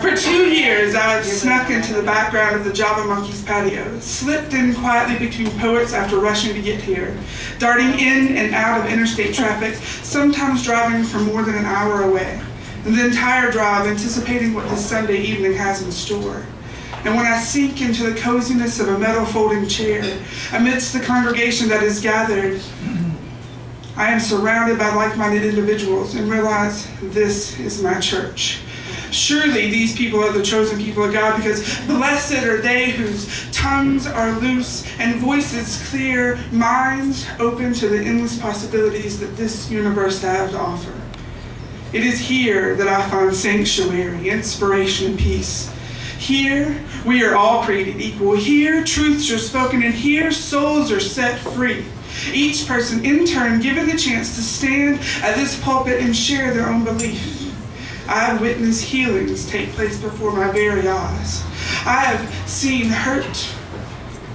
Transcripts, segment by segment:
For two years, I've snuck into the background of the Java Monkeys patio, slipped in quietly between poets after rushing to get here, darting in and out of interstate traffic, sometimes driving for more than an hour away, and the entire drive anticipating what this Sunday evening has in store. And when I sink into the coziness of a metal folding chair, amidst the congregation that is gathered, I am surrounded by like-minded individuals and realize this is my church. Surely these people are the chosen people of God because blessed are they whose tongues are loose and voices clear, minds open to the endless possibilities that this universe has to offer. It is here that I find sanctuary, inspiration, and peace. Here, we are all created equal. Here, truths are spoken, and here, souls are set free. Each person, in turn, given the chance to stand at this pulpit and share their own belief. I have witnessed healings take place before my very eyes. I have seen hurt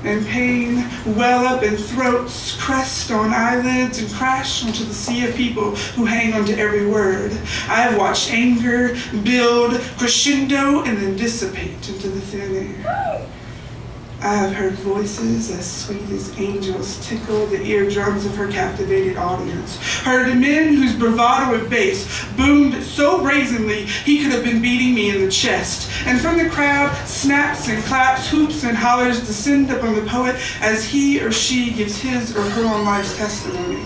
and pain well up in throats, crest on eyelids, and crash onto the sea of people who hang onto every word. I have watched anger build, crescendo, and then dissipate into the thin air. I have heard voices as sweet as angels tickle the eardrums of her captivated audience. Heard men whose bravado of bass boomed so brazenly he could have been beating me in the chest. And from the crowd, snaps and claps, hoops and hollers descend upon the poet as he or she gives his or her own life's testimony.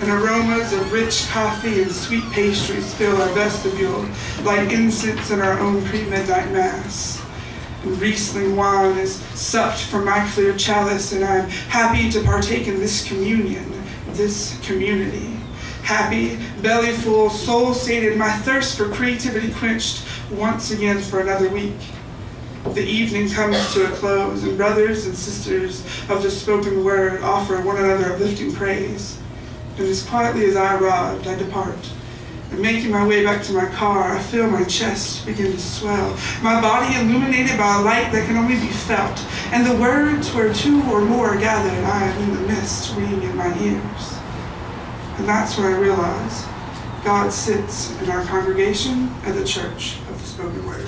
And aromas of rich coffee and sweet pastries fill our vestibule like incense in our own pre-midnight mass and Riesling wine is supped from my clear chalice, and I'm happy to partake in this communion, this community. Happy, belly full, soul sated, my thirst for creativity quenched once again for another week. The evening comes to a close, and brothers and sisters of the spoken word offer one another uplifting praise. And as quietly as I arrived, I depart. Making my way back to my car, I feel my chest begin to swell, my body illuminated by a light that can only be felt, and the words where two or more are gathered, I am in the mist ring in my ears. And that's when I realize God sits in our congregation at the church of the spoken word.